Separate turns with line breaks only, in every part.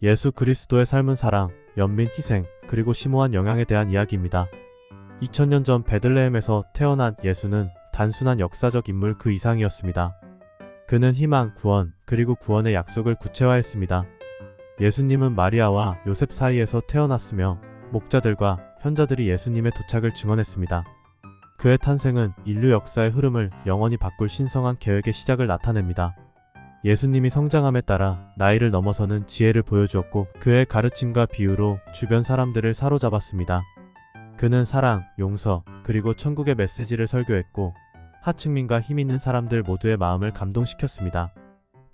예수 그리스도의 삶은 사랑, 연민, 희생, 그리고 심오한 영향에 대한 이야기입니다. 2000년 전 베들레헴에서 태어난 예수는 단순한 역사적 인물 그 이상이었습니다. 그는 희망, 구원, 그리고 구원의 약속을 구체화했습니다. 예수님은 마리아와 요셉 사이에서 태어났으며 목자들과 현자들이 예수님의 도착을 증언했습니다. 그의 탄생은 인류 역사의 흐름을 영원히 바꿀 신성한 계획의 시작을 나타냅니다. 예수님이 성장함에 따라 나이를 넘어서는 지혜를 보여주었고 그의 가르침과 비유로 주변 사람들을 사로잡았습니다. 그는 사랑, 용서, 그리고 천국의 메시지를 설교했고 하층민과 힘있는 사람들 모두의 마음을 감동시켰습니다.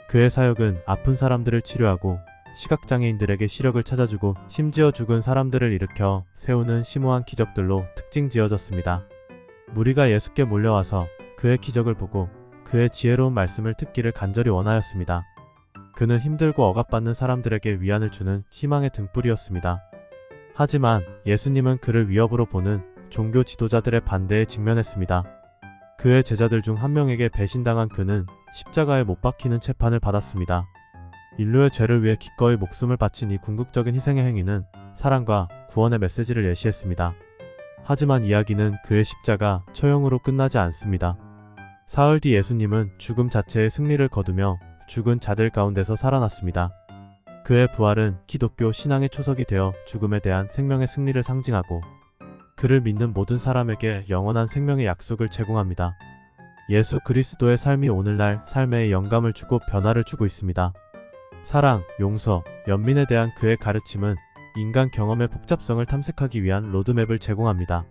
그의 사역은 아픈 사람들을 치료하고 시각장애인들에게 시력을 찾아주고 심지어 죽은 사람들을 일으켜 세우는 심오한 기적들로 특징 지어졌습니다. 무리가 예수께 몰려와서 그의 기적을 보고 그의 지혜로운 말씀을 듣기를 간절히 원하였습니다. 그는 힘들고 억압받는 사람들에게 위안을 주는 희망의 등불이었습니다. 하지만 예수님은 그를 위협으로 보는 종교 지도자들의 반대에 직면했습니다. 그의 제자들 중 한 명에게 배신당한 그는 십자가에 못 박히는 재판을 받았습니다. 인류의 죄를 위해 기꺼이 목숨을 바친 이 궁극적인 희생의 행위는 사랑과 구원의 메시지를 예시했습니다. 하지만 이야기는 그의 십자가 처형으로 끝나지 않습니다. 사흘 뒤 예수님은 죽음 자체의 승리를 거두며 죽은 자들 가운데서 살아났습니다. 그의 부활은 기독교 신앙의 초석이 되어 죽음에 대한 생명의 승리를 상징하고 그를 믿는 모든 사람에게 영원한 생명의 약속을 제공합니다. 예수 그리스도의 삶이 오늘날 삶에 영감을 주고 변화를 주고 있습니다. 사랑, 용서, 연민에 대한 그의 가르침은 인간 경험의 복잡성을 탐색하기 위한 로드맵을 제공합니다.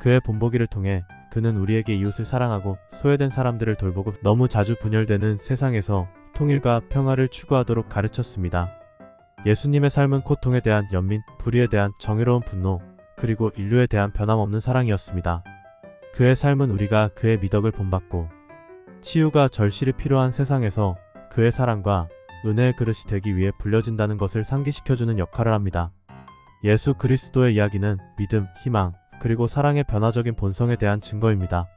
그의 본보기를 통해 그는 우리에게 이웃을 사랑하고 소외된 사람들을 돌보고 너무 자주 분열되는 세상에서 통일과 평화를 추구하도록 가르쳤습니다. 예수님의 삶은 고통에 대한 연민, 불의에 대한 정의로운 분노, 그리고 인류에 대한 변함없는 사랑이었습니다. 그의 삶은 우리가 그의 미덕을 본받고 치유가 절실히 필요한 세상에서 그의 사랑과 은혜의 그릇이 되기 위해 불려진다는 것을 상기시켜주는 역할을 합니다. 예수 그리스도의 이야기는 믿음, 희망, 그리고 사랑의 변화적인 본성에 대한 증거입니다.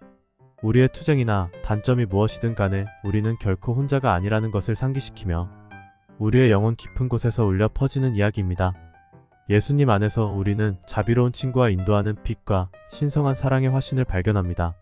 우리의 투쟁이나 단점이 무엇이든 간에 우리는 결코 혼자가 아니라는 것을 상기시키며 우리의 영혼 깊은 곳에서 울려 퍼지는 이야기입니다. 예수님 안에서 우리는 자비로운 친구와 인도하는 빛과 신성한 사랑의 화신을 발견합니다.